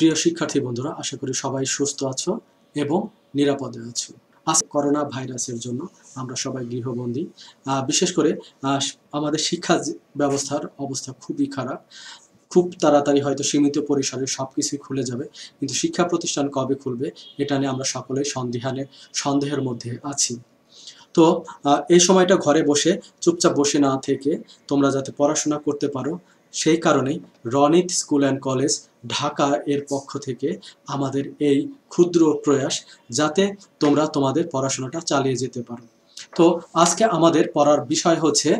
প্রিয় শিক্ষার্থী বন্ধুরা, আশা করি সবাই সুস্থ আছো এবং নিরাপদে আছো। আজ করোনা ভাইরাসের জন্য আমরা সবাই গৃহবন্দী। বিশেষ করে আমাদের শিক্ষা ব্যবস্থার অবস্থা খুবই খারাপ। খুব তাড়াতাড়ি হয়তো সীমিত পরিসরে সব কিছুই খুলে যাবে, কিন্তু শিক্ষা প্রতিষ্ঠান কবে খুলবে এটা নিয়ে আমরা সকলেই সন্দেহানে, সন্দেহের মধ্যে আছি। তো এই সময়টা ঘরে বসে চুপচাপ বসে না থেকে তোমরা যাতে পড়াশোনা করতে পারো সেই কারণেই Ronit school and college Dhaka এর পক্ষ থেকে আমাদের এই ক্ষুদ্র প্রয়াস যাতে তোমরা তোমাদের পড়াশোনাটা চালিয়ে যেতে পারো। তো আজকে আমাদের পড়ার বিষয় হচ্ছে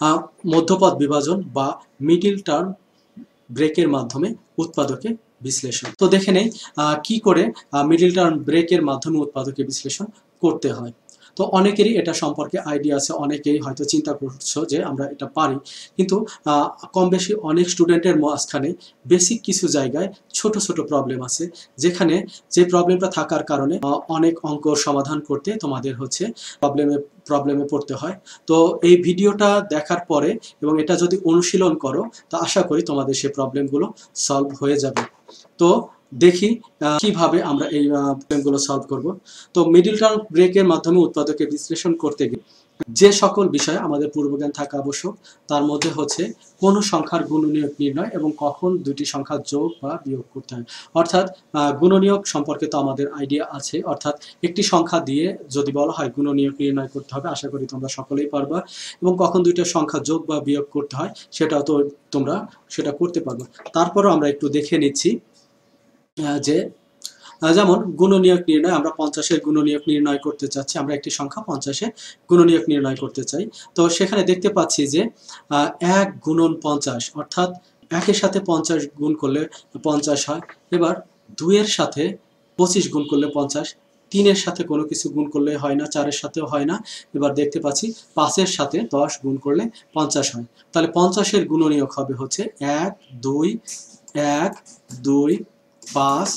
আহ, মধ্যপদ বিভাজন বা মিডিল টার্ম ব্রেকের মাধ্যমে উৎপাদকে বিশ্লেষণ। তো দেখে নেই কি করে মিডিল টার্ম ব্রেকের মাধ্যমে উৎপাদকে বিশ্লেষণ করতে হয়। তো অনেকেরই এটা সম্পর্কে আইডিয়া আছে, অনেকেই হয়তো চিন্তা করছ যে আমরা এটা পারি। কিন্তু কম বেশি অনেক স্টুডেন্টের মাঝখানে বেসিক কিছু জায়গায় ছোট ছোট প্রবলেম আছে, যেখানে যে প্রবলেমটা থাকার কারণে অনেক অঙ্ক সমাধান করতে তোমাদের হচ্ছে প্রবলেমে প্রবলেমে পড়তে হয়। তো এই ভিডিওটা দেখার পরে এবং এটা যদি অনুশীলন করো, তো আশা করি তোমাদের সেই প্রবলেমগুলো সলভ হয়ে যাবে। তো দেখি কীভাবে আমরা এই প্রবলেমগুলো সলভ করব। তো মিডিল টার্ম ব্রেকের মাধ্যমে উৎপাদকে বিশ্লেষণ করতে গিয়ে, যে সকল বিষয় আমাদের পূর্বজ্ঞান থাকা আবশ্যক, তার মধ্যে হচ্ছে কোন সংখ্যার গুণনীয়ক নির্ণয় এবং কখন দুটি সংখ্যা যোগ বা বিয়োগ করতে হয়। অর্থাৎ গুণনীয়ক সম্পর্কে তো আমাদের আইডিয়া আছে। অর্থাৎ, একটি সংখ্যা দিয়ে যদি বলা হয় গুণনীয়ক নির্ণয় করতে হবে, আশা করি তোমরা সকলেই পারবা। এবং কখন দুইটা সংখ্যা যোগ বা বিয়োগ করতে হয়, সেটাও তো তোমরা, সেটা করতে পারবে। তারপরও আমরা একটু দেখে নিচ্ছি যে যেমন গুণনীয়ক নির্ণয়, আমরা পঞ্চাশের গুণনীয়ক নির্ণয় করতে চাচ্ছি, আমরা একটি সংখ্যা পঞ্চাশের গুণনীয়ক নির্ণয় করতে চাই। তো সেখানে দেখতে পাচ্ছি যে এক গুণন পঞ্চাশ, অর্থাৎ একের সাথে পঞ্চাশ গুণ করলে পঞ্চাশ হয়। এবার দুইয়ের সাথে পঁচিশ গুণ করলে পঞ্চাশ, তিনের সাথে কোনো কিছু গুণ করলে হয় না, চারের সাথেও হয় না। এবার দেখতে পাচ্ছি পাঁচের সাথে দশ গুণ করলে পঞ্চাশ হয়। তাহলে পঞ্চাশের গুণনীয়ক হবে হচ্ছে এক, দুই এক, দুই পাঁচ,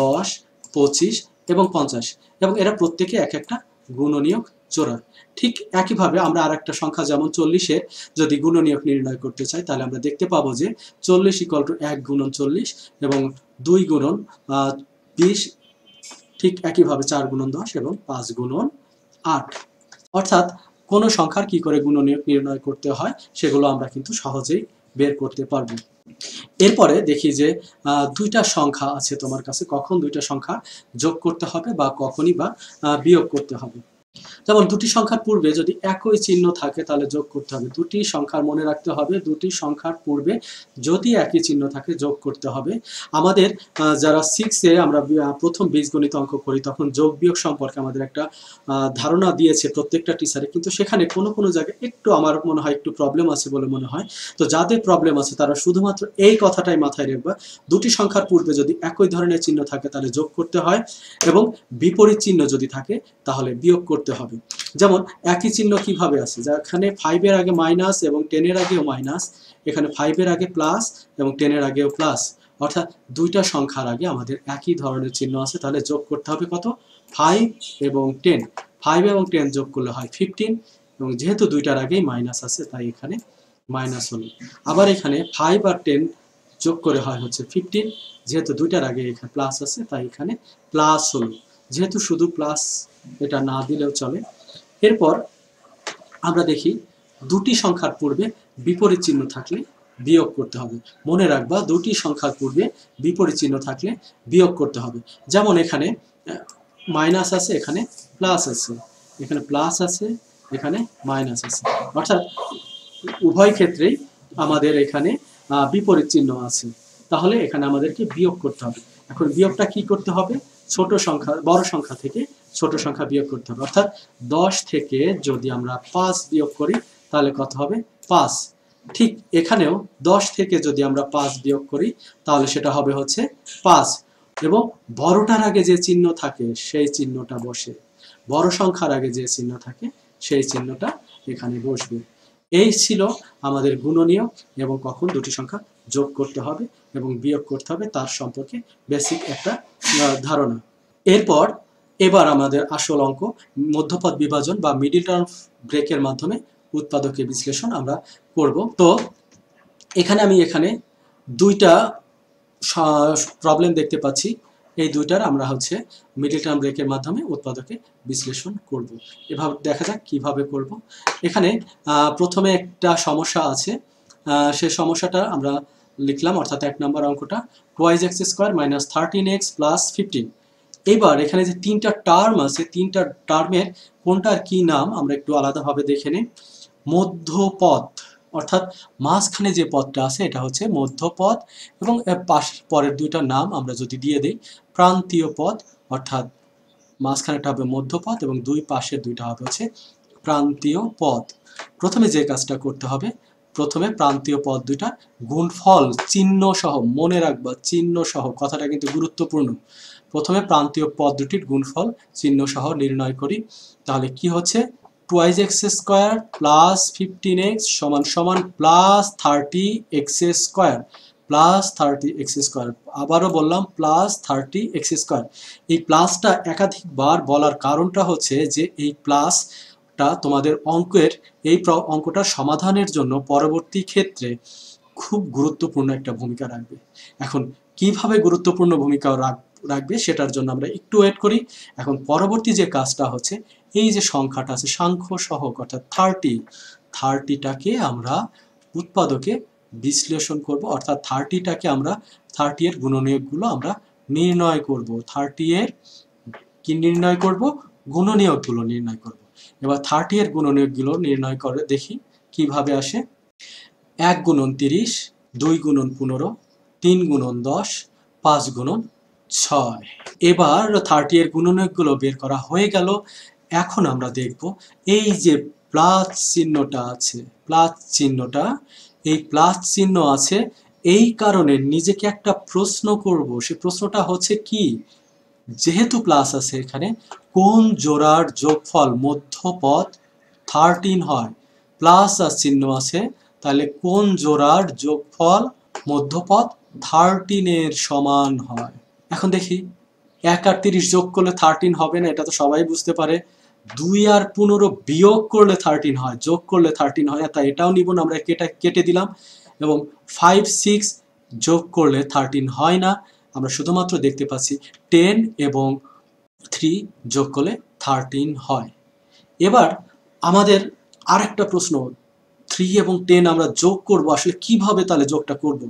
দশ, পঁচিশ এবং পঞ্চাশ। এবং এরা প্রত্যেকে এক একটা গুণনীয়ক জোড়া। ঠিক একইভাবে আমরা আর একটা সংখ্যা, যেমন চল্লিশের যদি গুণনীয়ক নির্ণয় করতে চাই, তাহলে আমরা দেখতে পাবো যে চল্লিশ ইকল টু এক গুণন চল্লিশ এবং দুই গুণন বিশ, ঠিক একইভাবে চার গুণন দশ এবং পাঁচ গুণন আট। অর্থাৎ কোনো সংখ্যার কি করে গুণনীয়ক নির্ণয় করতে হয়, সেগুলো আমরা কিন্তু সহজেই বের করতে পারব। এরপরে দেখি যে দুইটা সংখ্যা আছে তোমার কাছে। কখন দুইটা সংখ্যা যোগ করতে হবে বা কখনই বা বিয়োগ করতে হবে। যেমন দুটি সংখ্যার পূর্বে যদি একই চিহ্ন থাকে, তাহলে যোগ করতে হবে। দুটি সংখ্যার মনে রাখতে হবে, দুটি সংখ্যার পূর্বে যদি একই চিহ্ন থাকে, যোগ করতে হবে। আমাদের যারা সিক্সে আমরা প্রথম বীজগণিত অঙ্ক করি, তখন যোগ বিয়োগ সম্পর্কে আমাদের একটা ধারণা দিয়েছে প্রত্যেকটা টিচারে কিন্তু সেখানে কোনো কোনো জায়গায় একটু আমার মনে হয় একটু প্রবলেম আছে বলে মনে হয়। তো যাদের প্রবলেম আছে, তারা শুধুমাত্র এই কথাটাই মাথায় রাখবা। দুটি সংখ্যার পূর্বে যদি একই ধরনের চিহ্ন থাকে, তাহলে যোগ করতে হয়। এবং বিপরীত চিহ্ন যদি থাকে, তাহলে বিয়োগ করতে হবে। যেমন, একই চিহ্ন কীভাবে আছে যেখানে ফাইভের আগে মাইনাস এবং টেনের আগেও মাইনাস এখানে ফাইভের আগে প্লাস এবং টেনের আগেও প্লাস অর্থাৎ দুইটা সংখ্যার আগে আমাদের একই ধরনের চিহ্ন আছে, তাহলে যোগ করতে হবে কত? ফাইভ এবং টেন ফাইভ এবং টেন যোগ করলে হয় ফিফটিন এবং যেহেতু দুইটার আগেই মাইনাস আছে, তাই এখানে মাইনাস হলো। আবার এখানে ফাইভ আর টেন যোগ করে হয় হচ্ছে ফিফটিন যেহেতু দুইটার আগে এখানে প্লাস আছে, তাই এখানে প্লাস হলো। যেহেতু শুধু প্লাস এটা না দিলেও চলে। এরপর আমরা দেখি দুটি সংখ্যার পূর্বে বিপরীত চিহ্ন থাকলে বিয়োগ করতে হবে। মনে রাখবা দুটি সংখ্যার পূর্বে বিপরীত চিহ্ন থাকলে বিয়োগ করতে হবে। যেমন এখানে মাইনাস আছে, এখানে প্লাস আছে। এখানে প্লাস আছে, এখানে মাইনাস আছে। অর্থাৎ উভয় ক্ষেত্রেই আমাদের এখানে বিপরীত চিহ্ন আছে। তাহলে এখানে আমাদেরকে বিয়োগ করতে হবে। এখন বিয়োগটা কি করতে হবে? ছোট সংখ্যা, বড় সংখ্যা থেকে ছোট সংখ্যা বিয়োগ করতে হবে। অর্থাৎ দশ থেকে যদি আমরা পাঁচ বিয়োগ করি, তাহলে কত হবে? পাঁচ। ঠিক এখানেও দশ থেকে যদি আমরা পাঁচ বিয়োগ করি, তাহলে সেটা হবে হচ্ছে পাঁচ। এবং বড়টার আগে যে চিহ্ন থাকে, সেই চিহ্নটা বসে। বড় সংখ্যার আগে যে চিহ্ন থাকে, সেই চিহ্নটা এখানে বসবে। এই ছিল আমাদের গুণনীয় এবং কখন দুটি সংখ্যা যোগ করতে হবে এবং বিয়োগ করতে হবে, তার সম্পর্কে বেসিক একটা ধারণা। এরপর, এবার আমাদের আসল অঙ্ক, মধ্যপদ বিভাজন বা মিডিল টার্ম ব্রেকের মাধ্যমে উৎপাদকের বিশ্লেষণ আমরা করব। তো, এখানে আমি এখানে দুইটা প্রবলেম দেখতে পাচ্ছি। এই দুইটার আমরা হচ্ছে মিডিল টার্ম ব্রেকের মাধ্যমে উৎপাদকে বিশ্লেষণ করব। এভাবে দেখা যাক কীভাবে করব। এখানে প্রথমে একটা সমস্যা আছে। সেই সমস্যাটা আমরা লিখলাম, অর্থাৎ এক নম্বর অঙ্কটা twice x square minus thirteen x plus fifteen এবার এখানে যে তিনটা টার্ম আছে, তিনটা টার্মের কোনটার কি নাম, আমরা একটু আলাদাভাবে দেখে নিই। মধ্যপদ অর্থাৎ মাঝখানে যে পদটা আছে, এটা হচ্ছে মধ্যপদ এবং এর পাশ, পরের দুইটা নাম আমরা যদি দিয়ে দিই, প্রান্তীয় পদ অর্থাৎ মাঝখানেটা হবে মধ্যপথ, এবং দুই পাশের দুইটা হবে হচ্ছে প্রান্তীয় পদ প্রথমে যে কাজটা করতে হবে প্রথমে প্রান্তীয় পদ দুইটা, গুণফল চিহ্ন সহ মনে রাখবা চিহ্ন সহ কথাটা কিন্তু গুরুত্বপূর্ণ। প্রথমে প্রান্তীয় পদ দুটির গুণফল চিহ্ন সহ নির্ণয় করি। তাহলে কি হচ্ছে? Twice x square plus fifteen x সমান সমান plus thirty x square plus thirty x square আবারও বললাম প্লাস থার্টি এক্স স্কোয়ার এই প্লাসটা একাধিকবার বলার কারণটা হচ্ছে যে, এই প্লাসটা তোমাদের অঙ্কের, এই অঙ্কটার সমাধানের জন্য পরবর্তী ক্ষেত্রে খুব গুরুত্বপূর্ণ একটা ভূমিকা রাখবে। এখন, কীভাবে গুরুত্বপূর্ণ ভূমিকা রাখ- রাখবে সেটার জন্য আমরা একটু ওয়েট করি। এখন পরবর্তী যে কাজটা হচ্ছে, এই যে সংখ্যাটা আছে, সাংখ্য সহক, অর্থাৎ থার্টি থার্টিটাকে আমরা উৎপাদকে বিশ্লেষণ করব, অর্থাৎ থার্টিটাকে আমরা থার্টি এর গুণনীয়কগুলো আমরা নির্ণয় করব। থার্টি এর কি নির্ণয় করব? গুণনীয়কগুলো নির্ণয় করব। এবার থার্টি এর গুণনীয়কগুলো নির্ণয় করে দেখি কীভাবে আসে। এক গুণন তিরিশ, দুই গুণন পনেরো, তিন গুণন দশ, পাঁচ গুণন ছয়। এবার থার্টি এর গুণনীয়কগুলো বের করা হয়ে গেল। এখন আমরা দেখব এই যে প্লাস চিহ্নটা আছে, প্লাস চিহ্নটা, এই প্লাস চিহ্ন আছে, এই কারণে নিজেকে একটা প্রশ্ন করব। সে প্রশ্নটা হচ্ছে কি? যেহেতু প্লাস আছে এখানে, কোন জোড়ার যোগফল মধ্যপদ থার্টিন হয় প্লাস আর চিহ্ন আছে, তাহলে কোন জোড়ার যোগফল মধ্যপদ থার্টিনের সমান হয়? এখন দেখি, এক আর তিরিশ যোগ করলে থার্টিন হবে না, এটা তো সবাই বুঝতে পারে। দুই আর পনেরো বিয়োগ করলে থার্টিন হয়, যোগ করলে থার্টিন হয়, তাই এটাও নিব না, আমরা কেটে কেটে দিলাম। এবং ফাইভ সিক্স যোগ করলে থার্টিন হয় না। আমরা শুধুমাত্র দেখতে পাচ্ছি টেন এবং থ্রি যোগ করলে থার্টিন হয়। এবার আমাদের আরেকটা প্রশ্ন থ্রি এবং টেন আমরা যোগ করব, আসলে কীভাবে তাহলে যোগটা করব?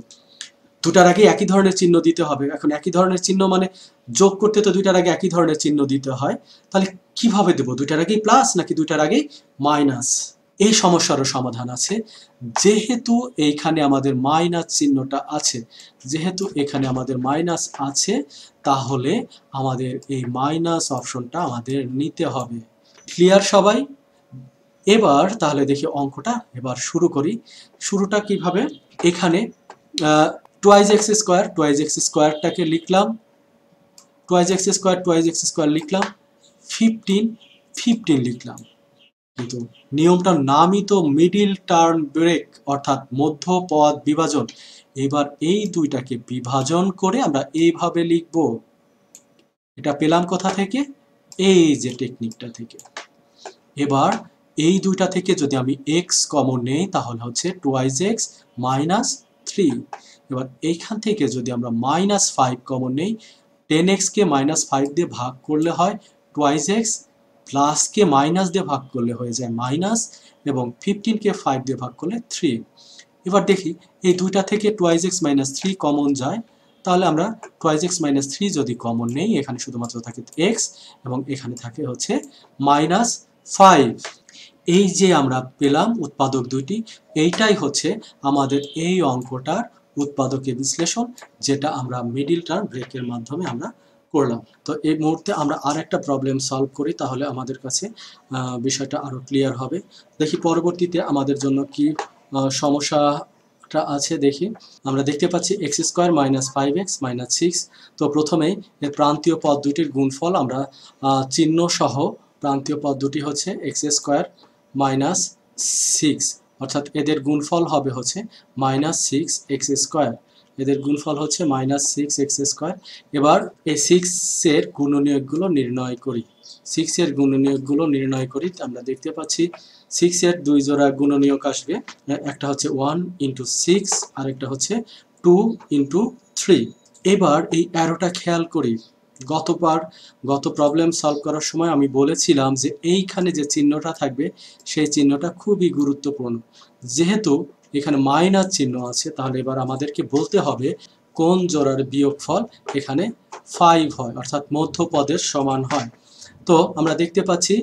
দুটার আগে একই ধরনের চিহ্ন দিতে হবে, এখন একই ধরনের চিহ্ন মানে যোগ করতে তো দুইটার আগে একই ধরনের চিহ্ন দিতে হয়, তাহলে কীভাবে দেব? দুইটার আগেই প্লাস নাকি দুইটার আগেই মাইনাস এই সমস্যারও সমাধান আছে। যেহেতু এইখানে আমাদের মাইনাস চিহ্নটা আছে, যেহেতু এখানে আমাদের মাইনাস আছে, তাহলে আমাদের এই মাইনাস অপশনটা আমাদের নিতে হবে। ক্লিয়ার সবাই? এবার তাহলে দেখি অঙ্কটা এবার শুরু করি। শুরুটা কীভাবে? এখানে twice x square twice x স্কোয়ারটাকে লিখলাম। Twice x square twice x square লিখলাম। ফিফটিন ফিফটিন লিখলাম। কিন্তু নিয়মটার নামই তো মিডিল টার্ন ব্রেক অর্থাৎ মধ্য পদ বিভাজন। এবার এই দুইটাকে বিভাজন করে আমরা এইভাবে লিখব। এটা পেলাম কোথা থেকে? এই যে টেকনিকটা থেকে। এবার এই দুইটা থেকে যদি আমি এক্স কমন নেই, তাহলে হচ্ছে টুয়াইজ এক্স মাইনাস থ্রি এবার এইখান থেকে যদি আমরা মাইনাস ফাইভ কমন নেই টেন এক্সকে মাইনাস ফাইভ দিয়ে ভাগ করলে হয় টুয়াইজ এক্স প্লাসকে মাইনাস দিয়ে ভাগ করলে হয়ে যায় মাইনাস এবং ফিফটিনকে ফাইভ দিয়ে ভাগ করলে থ্রি এবার দেখি, এই দুইটা থেকে twice x minus three common যায়, তাহলে আমরা টুয়াইজ এক্স মাইনাস থ্রি যদি কমন নেই, এখানে শুধুমাত্র থাকে এক্স এবং এখানে থাকে হচ্ছে মাইনাস ফাইভ এই যে আমরা পেলাম উৎপাদক দুইটি, এইটাই হচ্ছে আমাদের এই অঙ্কটার উৎপাদকের বিশ্লেষণ, যেটা আমরা মিডিল টার্ম ব্রেকের মাধ্যমে আমরা করলাম। তো এই মুহূর্তে আমরা আর একটা প্রবলেম সলভ করি, তাহলে আমাদের কাছে বিষয়টা আরও ক্লিয়ার হবে। দেখি পরবর্তীতে আমাদের জন্য কি সমস্যাটা আছে, দেখি। আমরা দেখতে পাচ্ছি x square minus five x minus six তো প্রথমেই এর প্রান্তীয় পদ দুটির গুণফল আমরা চিহ্ন সহ প্রান্তীয় পদ দুটি হচ্ছে এক্স স্কোয়ার মাইনাস সিক্স অর্থাৎ এদের গুণফল হবে হচ্ছে মাইনাস সিক্স এক্স স্কোয়ার এদের গুণফল হচ্ছে মাইনাস সিক্স এক্স স্কোয়ার এবার এই সিক্সের গুণনীয়কগুলো নির্ণয় করি। সিক্সের গুণনীয়কগুলো নির্ণয় করি, আমরা দেখতে পাচ্ছি সিক্সের দুই জোড়া গুণনীয়ক আসবে। একটা হচ্ছে ওয়ান ইন্টু সিক্স আর একটা হচ্ছে টু ইন্টু থ্রি এবার এই অ্যারোটা খেয়াল করি। গতবার, গত প্রবলেম সলভ করার সময় আমি বলেছিলাম যে এইখানে যে চিহ্নটা থাকবে, সেই চিহ্নটা খুবই গুরুত্বপূর্ণ। যেহেতু এখানে মাইনাস চিহ্ন আছে, তাহলে এবার আমাদেরকে বলতে হবে কোন জোড়ার বিয়োগফল এখানে ফাইভ হয়, অর্থাৎ মধ্যপদের সমান হয়। তো আমরা দেখতে পাচ্ছি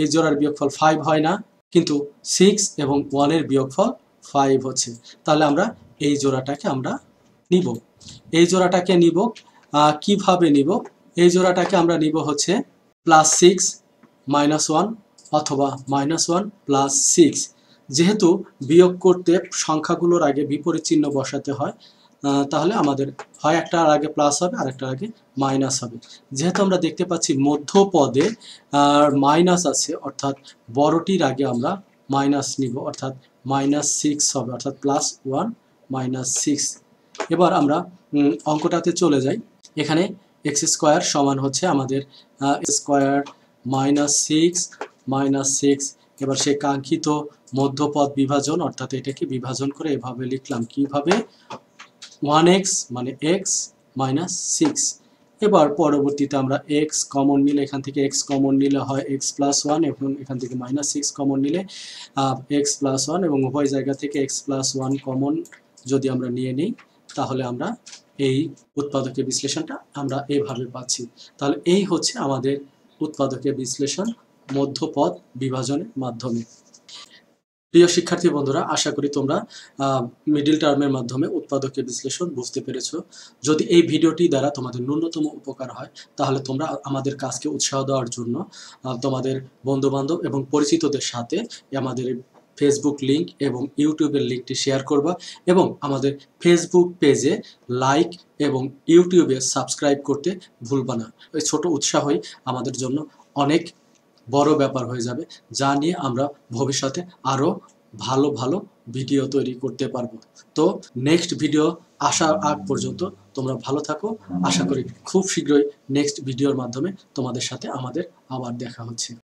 এই জোড়ার বিয়োগফল ফাইভ হয় না, কিন্তু সিক্স এবং ওয়ানের বিয়োগফল ফাইভ হচ্ছে। তাহলে আমরা এই জোড়াটাকে আমরা নিব। এই জোড়াটাকে নিব কীভাবে নিব? এই জোড়াটাকে আমরা নিব হচ্ছে প্লাস সিক্স মাইনাস ওয়ান অথবা মাইনাস ওয়ান প্লাস সিক্স যেহেতু বিয়োগ করতে সংখ্যাগুলোর আগে বিপরীত চিহ্ন বসাতে হয় তাহলে আমাদের হয় একটার আগে প্লাস হবে, আর একটার আগে মাইনাস হবে। যেহেতু আমরা দেখতে পাচ্ছি মধ্যপদে, আর মাইনাস আছে, অর্থাৎ বড়টির আগে আমরা মাইনাস নিব, অর্থাৎ মাইনাস সিক্স হবে, অর্থাৎ প্লাস ওয়ান মাইনাস সিক্স এবার আমরা অঙ্কটাতে চলে যাই। এখানে এক্স স্কোয়ার সমান হচ্ছে আমাদের square minus six minus six এবার সেই কাঙ্ক্ষিত মধ্যপদ বিভাজন, অর্থাৎ এটাকে বিভাজন করে এভাবে লিখলাম। কীভাবে? ওয়ান এক্স মানে এক্স মাইনাস সিক্স এবার পরবর্তীতে আমরা এক্স কমন নিলে, এখান থেকে এক্স কমন নিলে হয় এক্স প্লাস ওয়ান এবং এখান থেকে মাইনাস সিক্স কমন নিলে এক্স প্লাস ওয়ান এবং উভয় জায়গা থেকে এক্স প্লাস ওয়ান কমন যদি আমরা নিয়ে নিই, তাহলে আমরা এই উৎপাদকের বিশ্লেষণটা আমরা এভাবে পাচ্ছি। তাহলে এই হচ্ছে আমাদের উৎপাদকের বিশ্লেষণ। মধ্যপদ বিভাজনের মাধ্যমে। প্রিয় শিক্ষার্থী বন্ধুরা, আশা করি তোমরা মিডিল টার্মের মাধ্যমে উৎপাদকের বিশ্লেষণ বুঝতে পেরেছ। যদি এই ভিডিওটি দ্বারা তোমাদের ন্যূনতম উপকার হয়, তাহলে তোমরা আমাদের কাজকে উৎসাহ দেওয়ার জন্য তোমাদের বন্ধুবান্ধব এবং পরিচিতদের সাথে আমাদের ফেসবুক লিংক এবং ইউটিউবের লিঙ্কটি শেয়ার করবা এবং আমাদের ফেসবুক পেজে লাইক এবং ইউটিউবে সাবস্ক্রাইব করতে ভুলবা না। এই ছোট উৎসাহই আমাদের জন্য অনেক বড় ব্যাপার হয়ে যাবে, যা নিয়ে আমরা ভবিষ্যতে আরও ভালো ভালো ভিডিও তৈরি করতে পারব। তো নেক্সট ভিডিও আসার আগ পর্যন্ত তোমরা ভালো থাকো। আশা করি খুব শীঘ্রই নেক্সট ভিডিওর মাধ্যমে তোমাদের সাথে আমাদের আবার দেখা হচ্ছে।